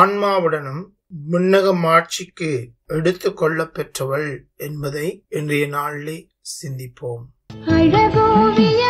ஆன்மாவுடனும் முன்னக மாட்சிக்கு எடுத்து கொள்ள பெற்றவள் என்பதை இன்றைய நாளிலே சிந்திப்போம். அழகோவிய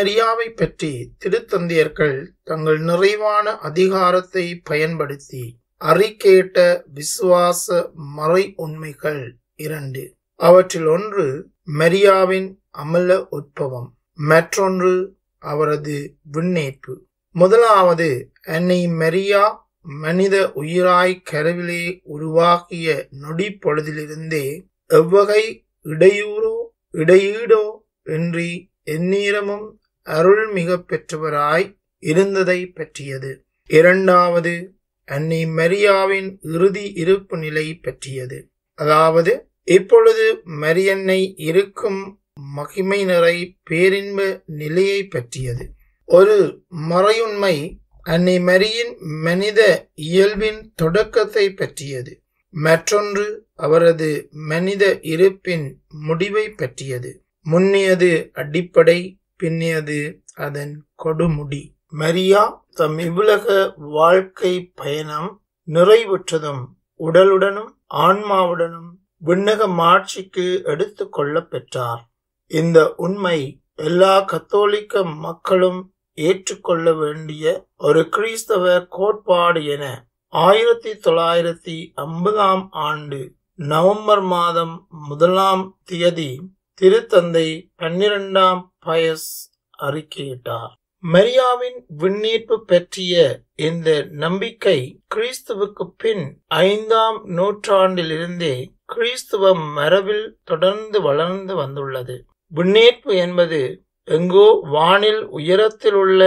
மரியாவை பற்றி திருத்தந்தையர்கள் தங்கள் நிறைவான அதிகாரத்தை பயன்படுத்தி அறிக்கையிட்ட விசுவாச மறை உண்மைகள் இரண்டு. அவற்றில் ஒன்று மரியாவின் அமல உட்பவம். மற்றொன்று அவரது விண்ணேற்பு. முதலாவது அன்னை மரியா மனித உயிராய் கருவிலே உருவாகிய நொடி பொழுதிலிருந்தே எவ்வகை இடையூறோ இடையீடோ இன்றி எந்நேரமும் அருள் மிக பெற்றவராய் இருந்ததை பற்றியது. இரண்டாவது அன்னை மரியாவின் இறுதி இருப்பு நிலை பற்றியது. அதாவது இப்பொழுது மரியன்னை இருக்கும் மகிமை நிறை பேரின்ப நிலையை பற்றியது. ஒரு மறையுண்மை அன்னை மரியின் மனித இயல்பின் தொடக்கத்தை பற்றியது. மற்றொன்று அவரது மனித இருப்பின் முடிவை பற்றியது. முன்னியது அடிப்படை பின்னியது அதன் கொடுமுடி. மரியா தம் இவ்வுலக வாழ்க்கை பயணம் நிறைவுற்றதும் உடலுடனும் ஆன்மாவுடனும் விண்ணக மாட்சிக்கு எடுத்து கொள்ள பெற்றார். இந்த உண்மை எல்லா கத்தோலிக்க மக்களும் ஏற்றுக்கொள்ள வேண்டிய ஒரு கிறிஸ்தவ கோட்பாடு என ஆயிரத்தி தொள்ளாயிரத்தி ஐம்பதாம் ஆண்டு நவம்பர் மாதம் முதலாம் தியதி திருத்தந்தை பன்னிரண்டாம் பயஸ் அறிக்கையிட்டார். மரியாவின் விண்ணீர்ப்பு பற்றிய இந்த நம்பிக்கை கிறிஸ்துவுக்கு பின் ஐந்தாம் நூற்றாண்டிலிருந்தே கிறிஸ்துவ மரபில் தொடர்ந்து வளர்ந்து வந்துள்ளது. விண்ணேற்பு என்பது எங்கோ வானில் உயரத்தில் உள்ள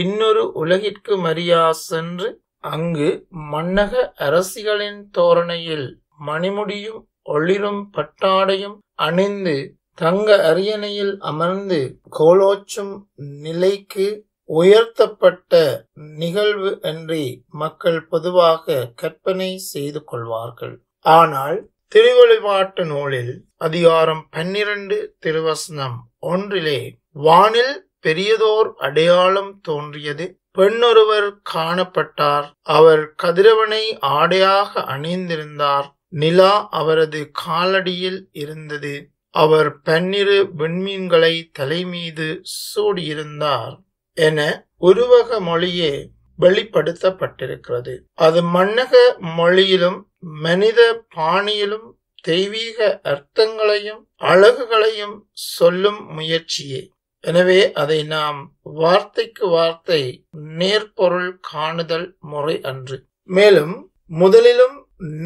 இன்னொரு உலகிற்கு மரியா சென்று அங்கு மன்னக அரசிகளின் தோரணையில் மணிமுடியும் ஒளிரும் பட்டாடையும் அணிந்து தங்க அரியணையில் அமர்ந்து கோலோச்சும் நிலைக்கு உயர்த்தப்பட்ட நிகழ்வு அன்றி மக்கள் பொதுவாக கற்பனை செய்து கொள்வார்கள். ஆனால் திருவழிபாட்டு நூலில் அதிகாரம் பன்னிரண்டு திருவசனம் ஒன்றிலே வானில் பெரியதோர் அடையாளம் தோன்றியது பெண்ணொருவர் காணப்பட்டார் அவர் கதிரவனை ஆடையாக அணிந்திருந்தார் நிலா அவரது காலடியில் இருந்தது. அவர் பன்னிரு விண்மீன்களை தலைமீது சூடியிருந்தார் என உருவக மொழியே வெளிப்படுத்தப்பட்டிருக்கிறது. அது மன்னக மொழியிலும் மனித பாணியிலும் தெய்வீக அர்த்தங்களையும் அழகுகளையும் சொல்லும் முயற்சியே. எனவே அதை நாம் வார்த்தைக்கு வார்த்தை நேர்பொருள் காணுதல் முறை அன்று. மேலும் முதலிலும்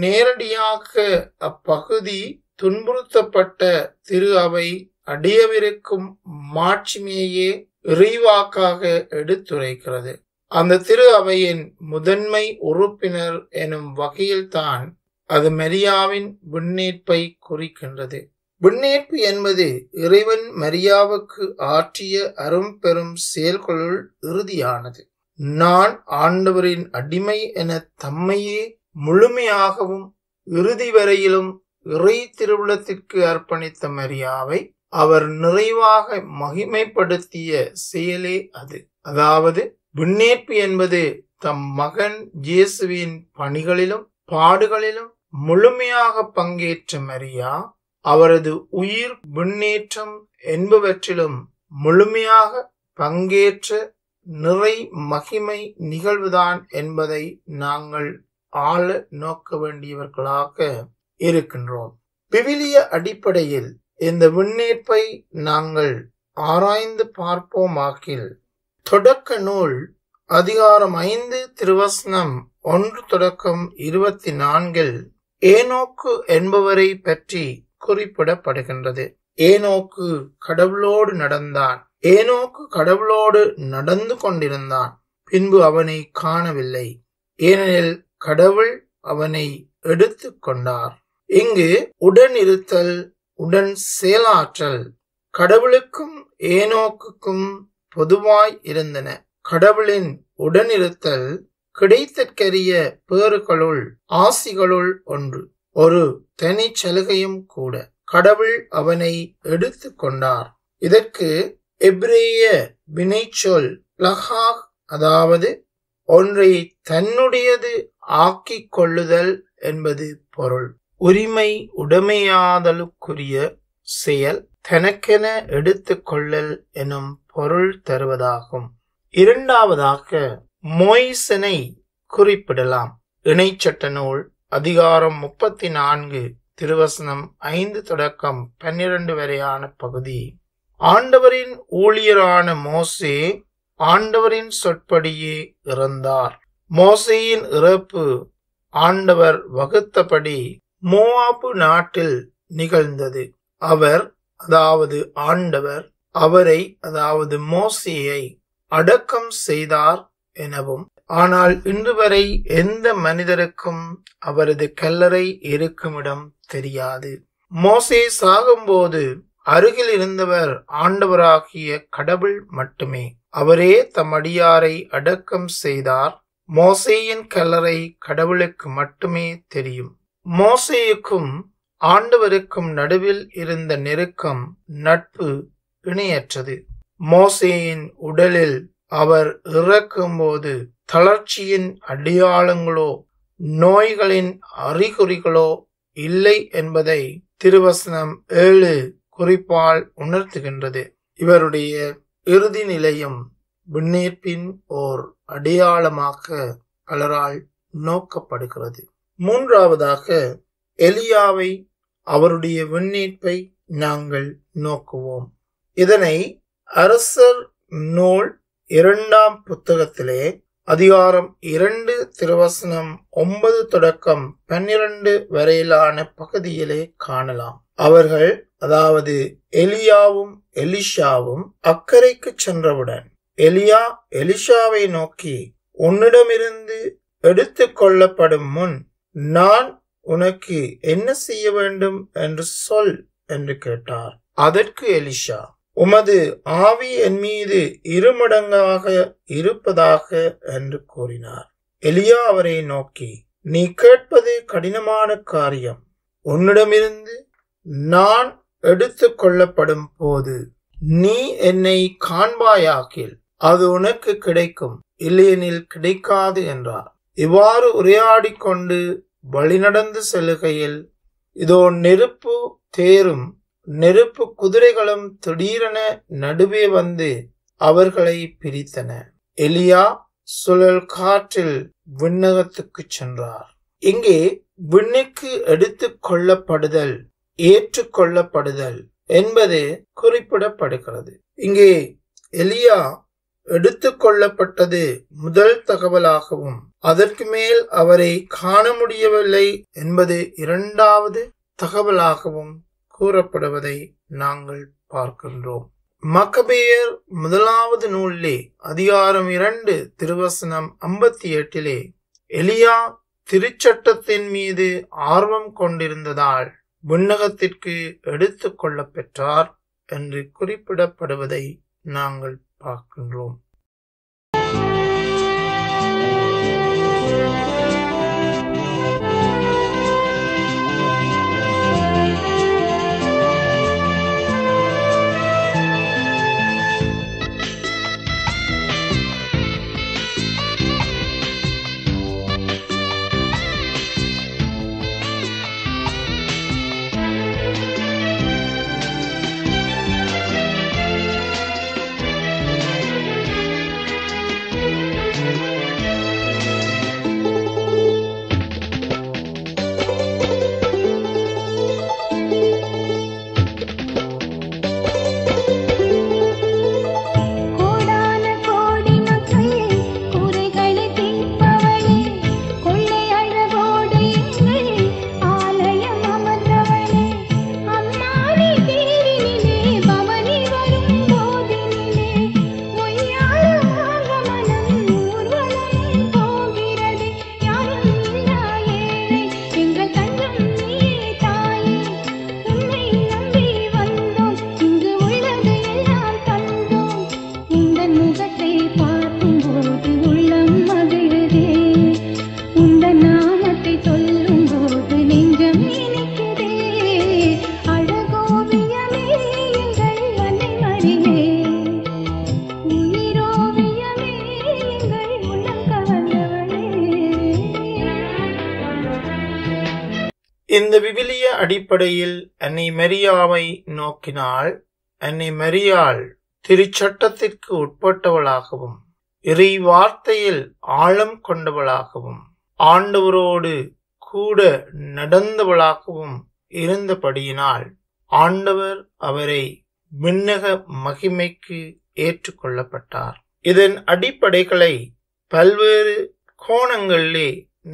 நேரடியாக அப்பகுதி துன்புறுத்தப்பட்ட திரு அவை அடியவிருக்கும் மாட்சிமையே இறைவாக்காக எடுத்துரைக்கிறது. அந்த திரு அவையின் முதன்மை உறுப்பினர் எனும் வகையில்தான் அது மரியாவின் விண்ணேற்பை குறிக்கின்றது. விண்ணேற்பு என்பது இறைவன் மரியாவுக்கு ஆற்றிய அரும் பெரும் செயல்களுள் இறுதியானது. நான் ஆண்டவரின் அடிமை என தம்மையே முழுமையாகவும் இறுதி வரையிலும் இறை திருவுளத்திற்கு அர்ப்பணித்த மரியாவை அவர் நிறைவாக மகிமைப்படுத்திய செயலே அது. அதாவது விண்ணேற்பு என்பது தம் மகன் இயேசுவின் பணிகளிலும் பாடுகளிலும் முழுமையாக பங்கேற்ற மரியா அவரது உயிர் விண்ணேற்றம் என்பவற்றிலும் முழுமையாக பங்கேற்ற நிறை மகிமை நிகழ்வுதான் என்பதை நாங்கள் ஆள நோக்க வேண்டியவர்களாக இருக்கின்றோம். விவிலிய அடிப்படையில் இந்த விண்ணேற்பை நாங்கள் ஆராய்ந்து பார்ப்போமாக்கில் தொடக்க நூல் அதிகாரம் ஐந்து திருவசனம் ஒன்று தொடக்கம் இருபத்தி நான்கில் ஏனோக்கு என்பவரை பற்றி குறிப்பிடப்படுகின்றது. ஏனோக்கு கடவுளோடு நடந்தான். ஏனோக்கு கடவுளோடு நடந்து கொண்டிருந்தான். பின்பு அவனை காணவில்லை. ஏனெனில் கடவுள் அவனை எடுத்து கொண்டார். இங்கு உடன் இருத்தல் உடன் செயலாற்றல் கடவுளுக்கும் ஏனோக்குக்கும் பொதுவாய் இருந்தன. கடவுளின் உடனிருத்தல் கிடைத்தற்கரிய பேறுகளுள் ஆசிகளுள் ஒன்று. ஒரு தனி சலுகையும் கூட. கடவுள் அவனை எடுத்து கொண்டார். இதற்கு எப்ரேய வினைச்சொல் லஹாக் அதாவது ஒன்றை தன்னுடையது ஆக்கிக் கொள்ளுதல் என்பது பொருள். உரிமை உடைமையாதலுக்குரிய செயல் தனக்கென எடுத்துக்கொள்ளல் எனும் பொருள் தருவதாகும். இரண்டாவதாக மொய்சனை குறிப்பிடலாம். இணைச்சட்ட நூல் அதிகாரம் முப்பத்தி நான்கு திருவசனம் ஐந்து தொடக்கம் பன்னிரண்டு வரையான பகுதி. ஆண்டவரின் ஊழியரான மோசே ஆண்டவரின் சொற்படியே இறந்தார். மோசையின் இறப்பு ஆண்டவர் வகுத்தபடி மோவாபு நாட்டில் நிகழ்ந்தது. அவர் அதாவது ஆண்டவர் அவரை அதாவது மோசியை அடக்கம் செய்தார் எனவும் ஆனால் இன்று வரை எந்த மனிதருக்கும் அவரது கல்லறை இருக்குமிடம் தெரியாது. மோசே சாகும்போது அருகில் இருந்தவர் ஆண்டவராகிய கடவுள் மட்டுமே. அவரே தம் அடியாரை அடக்கம் செய்தார். மோசேயின் கல்லறை கடவுளுக்கு மட்டுமே தெரியும். மோசையுக்கும் ஆண்டவருக்கும் நடுவில் இருந்த நெருக்கம் நட்பு இணையற்றது. மோசேயின் உடலில் அவர் இறக்கும்போது தளர்ச்சியின் அடையாளங்களோ நோய்களின் அறிகுறிகளோ இல்லை என்பதை திருவசனம் ஏழு குறிப்பால் உணர்த்துகின்றது. இவருடைய இறுதி நிலையம் விண்ணேற்பின் ஓர் அடையாளமாக பலரால் நோக்கப்படுகிறது. மூன்றாவதாக எலியாவை அவருடைய விண்ணீட்பை நாங்கள் நோக்குவோம். இதனை அரசர் நூல் இரண்டாம் புத்தகத்திலே அதிகாரம் இரண்டு திருவசனம் ஒன்பது தொடக்கம் பன்னிரண்டு வரையிலான பகுதியிலே காணலாம். அவர்கள் அதாவது எலியாவும் எலிஷாவும் அக்கறைக்கு சென்றவுடன் எலியா எலிஷாவை நோக்கி உன்னிடமிருந்து எடுத்து கொள்ளப்படும் முன் நான் உனக்கு என்ன செய்ய வேண்டும் என்று சொல் என்று கேட்டார். அதற்கு எலிஷா உமது ஆவி என் மீது இருமடங்காக இருப்பதாக என்று கூறினார். எலியா அவரை நோக்கி நீ கேட்பது கடினமான காரியம். உன்னிடமிருந்து நான் எடுத்து கொள்ளப்படும் போது நீ என்னை காண்பாயாக்கில் அது உனக்கு கிடைக்கும் இல்லையெனில் கிடைக்காது என்றார். இவ்வாறு உரையாடிக்கொண்டு வழிநடந்து செல்லுகையில் இதோ நெருப்பு தேரும் நெருப்பு குதிரைகளும் திடீரென நடுவே வந்து அவர்களை பிரித்தன. எலியா சுழல் காற்றில் விண்ணகத்துக்கு சென்றார். இங்கே விண்ணுக்கு எடுத்து கொள்ளப்படுதல் ஏற்றுக்கொள்ளப்படுதல் என்பது குறிப்பிடப்படுகிறது. இங்கே எலியா எடுத்துக்கொள்ளப்பட்டது முதல் தகவலாகவும் அதற்கு மேல் அவரை காண முடியவில்லை என்பது இரண்டாவது தகவலாகவும் கூறப்படுவதை நாங்கள் பார்க்கின்றோம். மக்கபேயர் முதலாவது நூலிலே அதிகாரம் இரண்டு திருவசனம் ஐம்பத்தி எட்டிலே எலியா திருச்சட்டத்தின் மீது ஆர்வம் கொண்டிருந்ததால் விண்ணகத்திற்கு எடுத்து கொள்ளப் பெற்றார் என்று குறிப்பிடப்படுவதை நாங்கள் பார்க்கின்றோம். அடிப்படையில் அன்னை மெரியாவை நோக்கினால் அன்னை மரியாள் திருச்சட்டத்திற்கு உட்பட்டவளாகவும் இறை வார்த்தையில் ஆழம் கொண்டவளாகவும் ஆண்டவரோடு கூட நடந்தவளாகவும் இருந்தபடியினால் ஆண்டவர் அவரை விண்ணக மகிமைக்கு ஏற்றுக்கொள்ளப்பட்டார். இதன் அடிப்படைகளை பல்வேறு கோணங்களிலே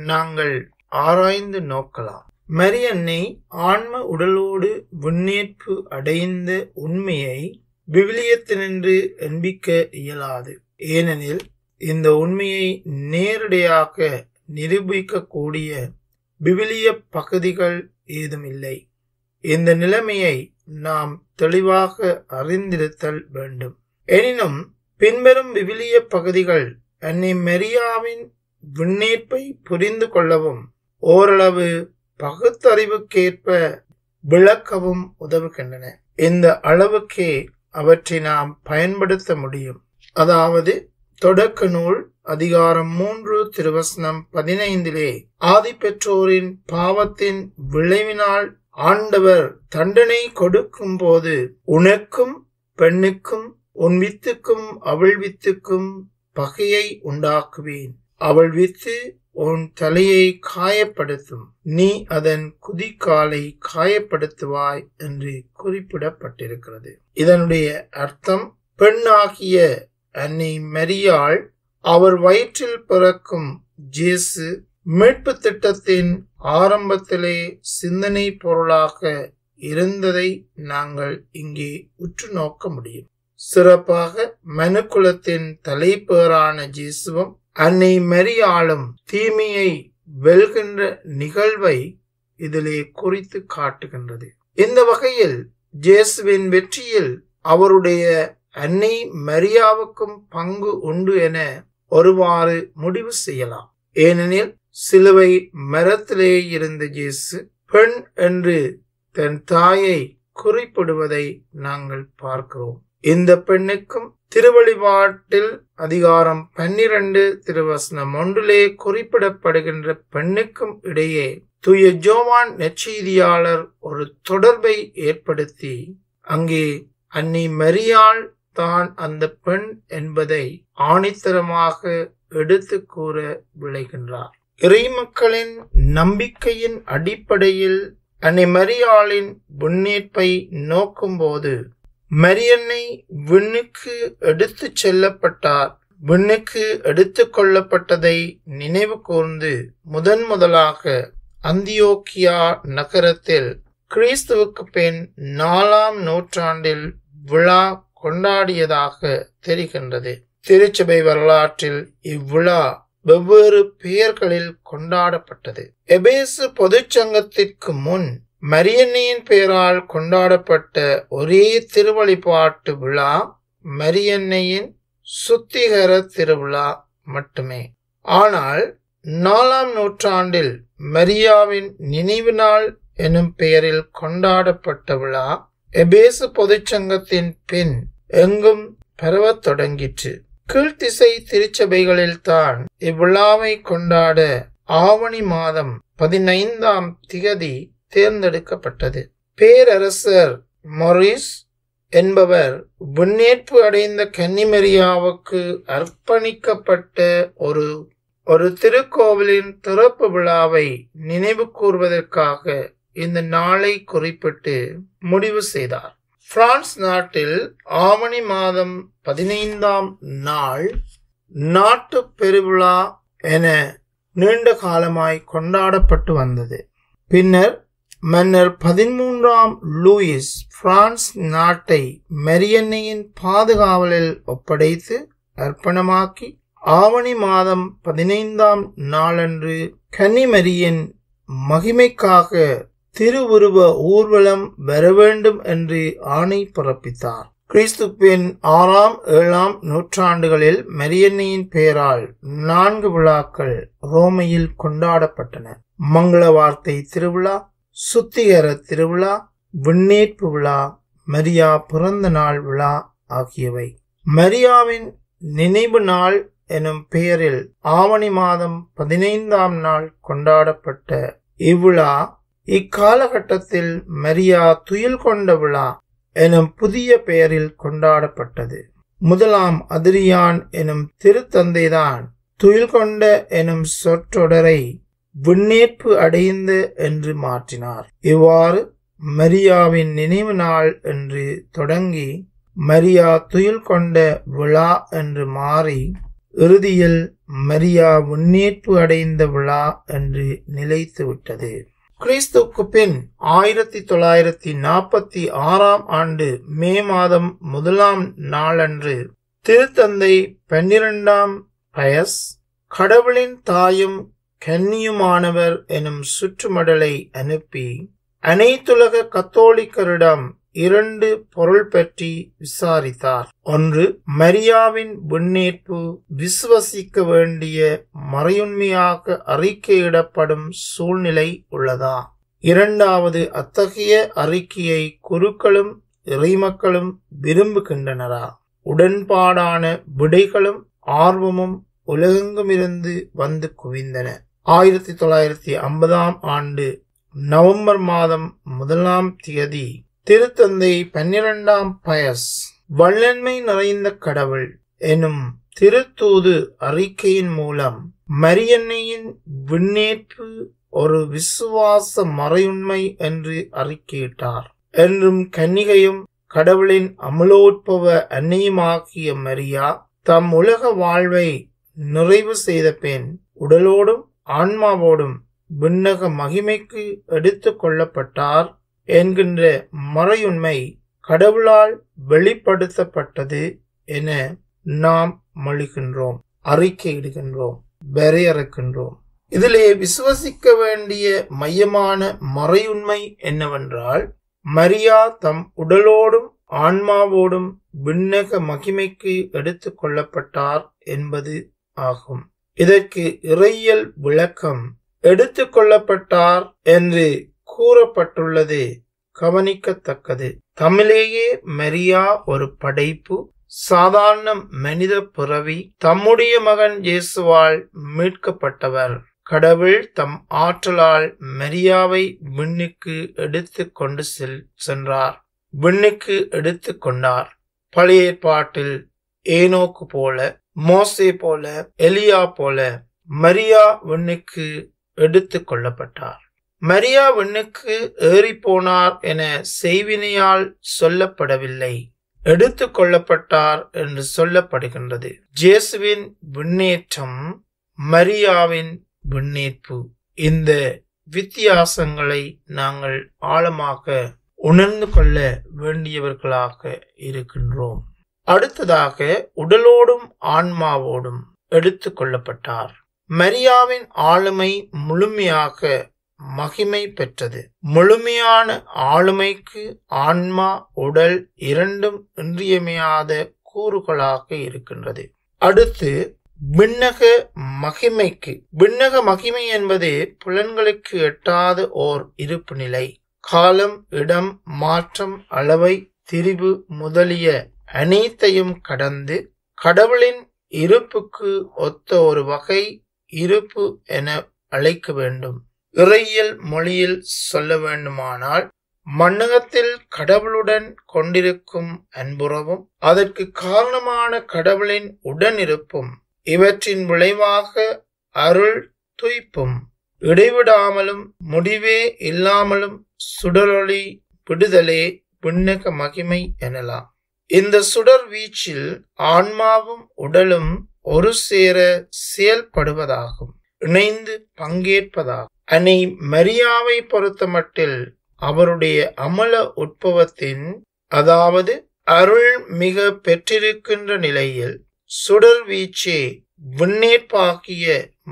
நாங்கள் ஆராய்ந்து நோக்கலாம். மரியன்னை ஆன்ம உடலோடு விண்ணேற்பு அடைந்த உண்மையை விவிலியத்தினின்று என்பிக்க இயலாது. ஏனெனில் இந்த உண்மையை நேரடியாக நிரூபிக்கக்கூடிய விவிலிய பகுதிகள் ஏதுமில்லை. இந்த நிலைமையை நாம் தெளிவாக அறிந்திருத்தல் வேண்டும். எனினும் பின்வரும் விவிலிய பகுதிகள் அன்னை மெரியாவின் விண்ணேற்பை புரிந்து கொள்ளவும் ஓரளவு பகுத்தறிவுக்கேற்ப விளக்கவும் உதவுகின்றன. இந்த அளவுக்கே அவற்றை நாம் பயன்படுத்த முடியும். அதாவது தொடக்க நூல் அதிகாரம் மூன்று திருவசனம் பதினைந்திலே ஆதி பெற்றோரின் பாவத்தின் விளைவினால் ஆண்டவர் தண்டனை கொடுக்கும் போது உனக்கும் பெண்ணுக்கும் உன் வித்துக்கும் அவள் வித்துக்கும் பகையை உண்டாக்குவேன். அவள் வித்து உன் தலையை காயப்படுத்தும். நீ அதன் குதிக்காலை காயப்படுத்துவாய் என்று குறிப்பிடப்பட்டிருக்கிறது. இதனுடைய அர்த்தம் பெண்ணாகிய அன்னை மரியாள் அவர் வயிற்றில் பிறக்கும் ஜேசு மீட்பு திட்டத்தின் ஆரம்பத்திலே சிந்தனை பொருளாக இருந்ததை நாங்கள் இங்கே உற்று நோக்க முடியும். சிறப்பாக மனுக்குலத்தின் தலைப்பேரான ஜேசுவும் அன்னை மரியாளும் தீமையை வெல்கின்ற நிகழ்வை இதிலே குறித்து காட்டுகின்றது. இந்த வகையில் ஜேசுவின் வெற்றியில் அவருடைய அன்னை மரியாவுக்கும் பங்கு உண்டு என ஒருவாறு முடிவு செய்யலாம். ஏனெனில் சிலுவை மரத்திலே இருந்த ஜேசு பெண் என்று தன் தாயை குறிப்பிடுவதை நாங்கள் பார்க்கிறோம். இந்த பெண்ணுக்கும் திருவழிபாட்டில் அதிகாரம் பன்னிரண்டு திருவசனம் ஒன்றிலே குறிப்பிடப்படுகின்ற பெண்ணுக்கும் இடையே தூய ஜோவான் நெச்செய்தியாளர் ஒரு தொடர்பை ஏற்படுத்தி அங்கே அன்னி மரியாள் தான் அந்த பெண் என்பதை ஆணித்தரமாக எடுத்து கூற விளைகின்றார் இறைமக்களின் நம்பிக்கையின் அடிப்படையில் அன்னை மரியாளின் முன்னேற்பை நோக்கும்போது மரியன்னை விண்ணுக்கு எடுத்துச் செல்லப்பட்டார். விண்ணுக்கு எடுத்து கொள்ளப்பட்டதை நினைவு கூர்ந்து முதன் முதலாக அந்தியோக்கியா நகரத்தில் கிறிஸ்துவுக்கு பின் நாலாம் நூற்றாண்டில் விழா கொண்டாடியதாக தெரிகின்றது. திருச்சபை வரலாற்றில் இவ்விழா வெவ்வேறு பெயர்களில் கொண்டாடப்பட்டது. எபேசு பொதுச்சங்கத்திற்கு முன் மரியன்னையின் பெயரால் கொண்டாடப்பட்ட ஒரே திருவழிபாட்டு விழா மரியன்னையின் சுத்திகர திருவிழா மட்டுமே. ஆனால் நாலாம் நூற்றாண்டில் மரியாவின் நினைவு நாள் எனும் பெயரில் கொண்டாடப்பட்ட விழா எபேசு பொதுச்சங்கத்தின் பின் எங்கும் பரவத் தொடங்கிற்று. கீழ்த்திசை திருச்சபைகளில் தான் இவ்விழாவை கொண்டாட ஆவணி மாதம் பதினைந்தாம் திகதி தேர்ந்தெடுக்கப்பட்டது. பேரரசர் மொரிஸ் என்பவர் முன்னேற்பு அடைந்த கன்னிமரியாவுக்கு அர்ப்பணிக்கப்பட்ட ஒரு ஒரு திருக்கோவிலின் திறப்பு விழாவை நினைவு கூர்வதற்காக இந்த நாளை குறிப்பிட்டு முடிவு செய்தார். பிரான்ஸ் நாட்டில் ஆவணி மாதம் பதினைந்தாம் நாள் நாட்டு பெருவிழா என நீண்ட காலமாய் கொண்டாடப்பட்டு வந்தது. பின்னர் மன்னர் பதிமூன்றாம் லூயிஸ் பிரான்ஸ் நாட்டை மெரியன்னையின் பாதுகாவலில் ஒப்படைத்து அர்ப்பணமாக்கி ஆவணி மாதம் பதினைந்தாம் நாளன்று கன்னிமரியின் மகிமைக்காக திருவுருவ ஊர்வலம் வரவேண்டும் என்று ஆணை பிறப்பித்தார். கிறிஸ்துவின் ஆறாம் ஏழாம் நூற்றாண்டுகளில் மெரியன்னையின் பெயரால் நான்கு விழாக்கள் ரோமையில் கொண்டாடப்பட்டன. மங்கள வார்த்தை திருவிழா சுத்திகர திருவிழா விண்ணேற்பு விழா மரியா பிறந்த நாள் விழா ஆகியவை. மரியாவின் நினைவு நாள் எனும் பெயரில் ஆவணி மாதம் பதினைந்தாம் நாள் கொண்டாடப்பட்ட இவ்விழா இக்காலகட்டத்தில் மரியா துயில் கொண்ட விழா எனும் புதிய பெயரில் கொண்டாடப்பட்டது. முதலாம் அதிரியான் எனும் திருத்தந்தைதான் துயில் கொண்ட எனும் சொற்றொடரை விண்ணேற்பு அடைந்த என்று மாற்றினார். இவ்வாறு மரியாவின் நினைவு நாள் என்று தொடங்கி மரியா துயில் கொண்ட விழா என்று மாறி இறுதியில் மரியா முன்னேற்பு அடைந்த விழா என்று நிலைத்து விட்டது. கிறிஸ்துக்கு பின் ஆயிரத்தி தொள்ளாயிரத்தி நாற்பத்தி ஆறாம் ஆண்டு மே மாதம் முதலாம் நாளன்று திருத்தந்தை பன்னிரண்டாம் பயஸ் கடவுளின் தாயும் கன்னியுமானவர் எனும் சுற்றுமடலை அனுப்பி அனைத்துலக கத்தோலிக்கரிடம் இரண்டு பொருள் பற்றி விசாரித்தார். ஒன்று மரியாவின் விண்ணேற்பு விசுவசிக்க வேண்டிய மறையுண்மையாக அறிக்கையிடப்படும் சூழ்நிலை உள்ளதா? இரண்டாவது அத்தகைய அறிக்கையை குருக்களும் இறைமக்களும் விரும்புகின்றனரா? உடன்பாடான விடைகளும் ஆர்வமும் உலகெங்குமிருந்து வந்து குவிந்தன. ஆயிரத்தி தொள்ளாயிரத்தி ஐம்பதாம் ஆண்டு நவம்பர் மாதம் முதலாம் தேதி திருத்தந்தை பன்னிரெண்டாம் பயஸ் வல்லன்மை நிறைந்த கடவுள் எனும் திருத்தூது அறிக்கையின் மூலம் மரியன்னையின் விண்ணேற்பு ஒரு விசுவாச மறையுண்மை என்று அறிக்கையிட்டார். என்றும் கன்னிகையும் கடவுளின் அமலோற்பவ அன்னையுமாகிய மரியா தம் உலக வாழ்வை நிறைவு செய்த பின் உடலோடும் ஆன்மாவோடும் விண்ணக மகிமைக்கு எடுத்து கொள்ளப்பட்டார் என்கின்ற மறையுண்மை கடவுளால் வெளிப்படுத்தப்பட்டது என நாம் மொழிகின்றோம் அறிக்கையிடுகின்றோம் வரையறுக்கின்றோம். இதிலே விசுவசிக்க வேண்டிய மையமான மறையுண்மை என்னவென்றால் மரியா தம் உடலோடும் ஆன்மாவோடும் விண்ணக மகிமைக்கு எடுத்து கொள்ளப்பட்டார் என்பது ஆகும். இதற்கு இறையியல் விளக்கம் எடுத்து கொள்ளப்பட்டார் என்று கூறப்பட்டுள்ளது. கவனிக்கத்தக்கது. தமிழேயே மரியா ஒரு படைப்பு. சாதாரண மனித பிறவி. தம்முடைய மகன் இயேசுவால் மீட்கப்பட்டவர். கடவுள் தம் ஆற்றலால் மரியாவை விண்ணுக்கு எடுத்து கொண்டு செல் சென்றார். விண்ணுக்கு எடுத்து கொண்டார். பழைய ஏற்பாட்டில் ஏனோக்கு போல மோசே போல எலியா போல மரியா விண்ணுக்கு எடுத்து கொள்ளப்பட்டார். மரியா விண்ணுக்கு ஏறி போனார் என செய்வினையால் சொல்லப்படவில்லை. எடுத்து கொள்ளப்பட்டார் என்று சொல்லப்படுகின்றது. ஜேசுவின் விண்ணேற்றம் மரியாவின் விண்ணேற்பு. இந்த வித்தியாசங்களை நாங்கள் ஆழமாக உணர்ந்து கொள்ள வேண்டியவர்களாக இருக்கின்றோம். அடுத்ததாக உடலோடும் ஆன்மாவோடும் எடுத்து கொள்ளப்பட்டார். மரியாவின் ஆளுமை முழுமையாக மகிமை பெற்றது. முழுமையான ஆளுமைக்கு ஆன்மா உடல் இரண்டும் இன்றியமையாத கூறுகளாக இருக்கின்றது. அடுத்து விண்ணக மகிமைக்கு. விண்ணக மகிமை என்பது புலன்களுக்கு எட்டாத ஓர் இருப்பு நிலை காலம் இடம் மாற்றம் அளவை திரிவு முதலிய அனைத்தையும் கடந்து கடவுளின் இருப்புக்கு ஒத்த ஒரு வகை இருப்பு என அழைக்க வேண்டும். இறையியல் மொழியில் சொல்ல வேண்டுமானால் மண்ணகத்தில் கடவுளுடன் கொண்டிருக்கும் அன்புறவும் அதற்கு காரணமான கடவுளின் உடனிருப்பும் இவற்றின் விளைவாக அருள் துய்ப்பும் இடைவிடாமலும் முடிவே இல்லாமலும் சுடரொளி விடுதலே விண்ணக மகிமை எனலாம். இந்த சுடர் வீச்சில் ஆன்மாவும் உடலும் ஒரு சேர செயல்படுவதாகும். இணைந்து பங்கேற்பதாகும். அன்னை மரியாவை பொறுத்தமட்டில் அவருடைய அமல உட்பவத்தின் அதாவது அருள் மிக பெற்றிருக்கின்ற நிலையில் சுடர் வீச்சே விண்ணேற்பாகிய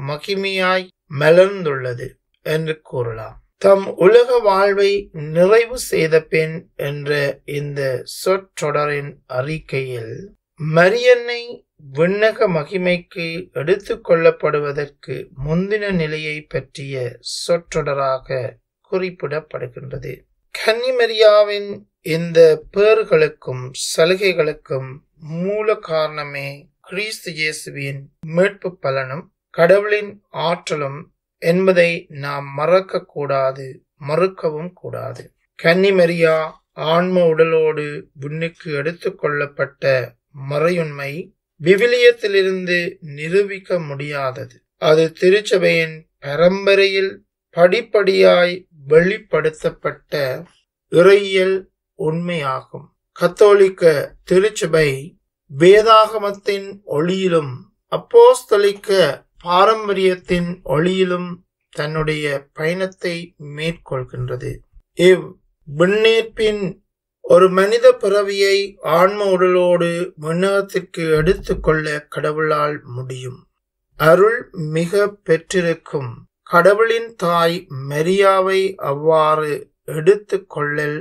மகிமையாய் மலர்ந்துள்ளது என்று கூறலாம். தம் உலக வாழ்வை நிறைவு செய்த பெண் என்ற இந்த சொற்றொடரின் அறிக்கையில் மரியன்னை விண்ணக மகிமைக்கு எடுத்து கொள்ளப்படுவதற்கு முந்தின நிலையை பற்றிய சொற்றொடராக குறிப்பிடப்படுகின்றது. கன்னிமரியாவின் இந்த பேர்களுக்கும் சலுகைகளுக்கும் மூல காரணமே கிறிஸ்து இயேசுவின் மீட்பு பலனும் கடவுளின் ஆற்றலும் என்பதை நாம் மறக்கக்கூடாது மறுக்கவும் கூடாது. கன்னிமரியா ஆன்ம உடலோடு விண்ணுக்கு எடுத்துக்கொள்ளப்பட்ட மறையுண்மை விவிலியத்திலிருந்து நிரூபிக்க முடியாதது. அது திருச்சபையின் பரம்பரையில் படிப்படியாய் வெளிப்படுத்தப்பட்ட இறையியல் உண்மையாகும். கத்தோலிக்க திருச்சபை வேதாகமத்தின் ஒளியிலும் அப்போஸ்தலிக்க பாரம்பரியத்தின் ஒளியிலும் தன்னுடைய பயணத்தை மேற்கொள்கின்றது. இவ் விண்ணேற்பின் ஒரு மனித பிறவியை ஆன்ம உடலோடு விண்ணகத்திற்கு எடுத்துக்கொள்ள கடவுளால் முடியும். அருள் மிக பெற்றிருக்கும். கடவுளின் தாய் மரியாவை அவ்வாறு எடுத்துக்கொள்ளல்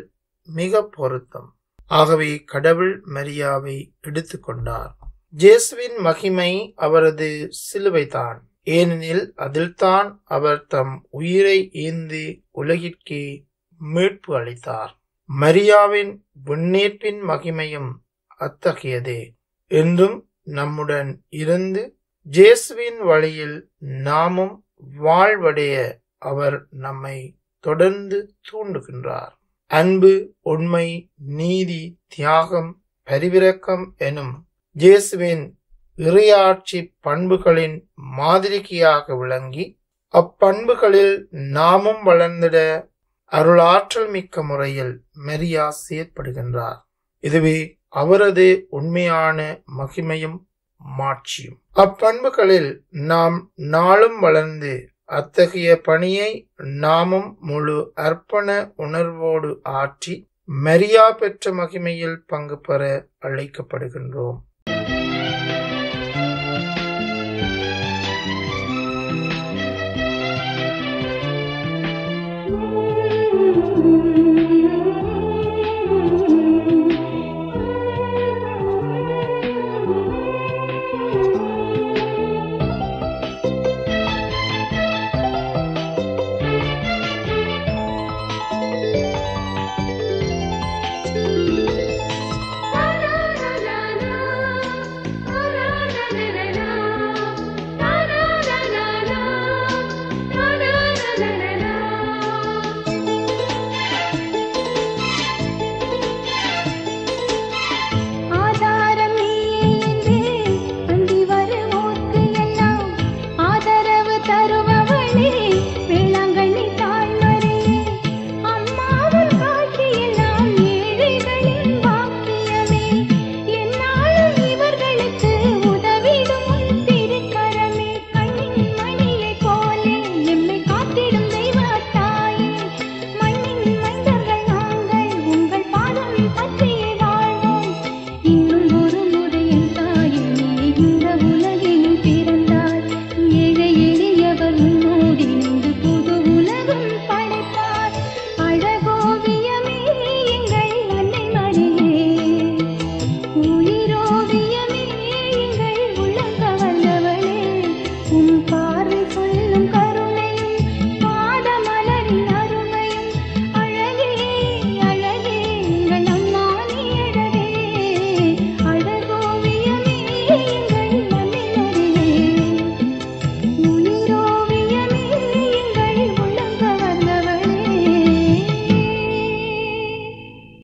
மிக பொருத்தம். ஆகவே கடவுள் மரியாவை எடுத்துக்கொண்டார் ஜேசுவின் மகிமை அவரது சிலுவைதான். ஏனெனில் அதில்தான் அவர் தம் உயிரை ஈந்து உலகிற்கே மீட்பு அளித்தார். மரியாவின் விண்ணேற்பின் மகிமையும் அத்தகையதே. என்றும் நம்முடன் இருந்து ஜேசுவின் வழியில் நாமும் வாழ்வடைய அவர் நம்மை தொடர்ந்து தூண்டுகின்றார். அன்பு உண்மை நீதி தியாகம் பரிவிரக்கம் எனும் ஜேசுவின் இறையாட்சி பண்புகளின் மாதிரிகையாக விளங்கி அப்பண்புகளில் நாமும் வளர்ந்திட அருளாற்றல் மிக்க முறையில் மெரியா செயற்படுகின்றார். இதுவே அவரது உண்மையான மகிமையும் மாட்சியும். அப்பண்புகளில் நாம் நாளும் வளர்ந்து அத்தகைய பணியை நாமும் முழு அர்ப்பண உணர்வோடு ஆற்றி மரியா பெற்ற மகிமையில் பங்கு பெற அழைக்கப்படுகின்றோம்.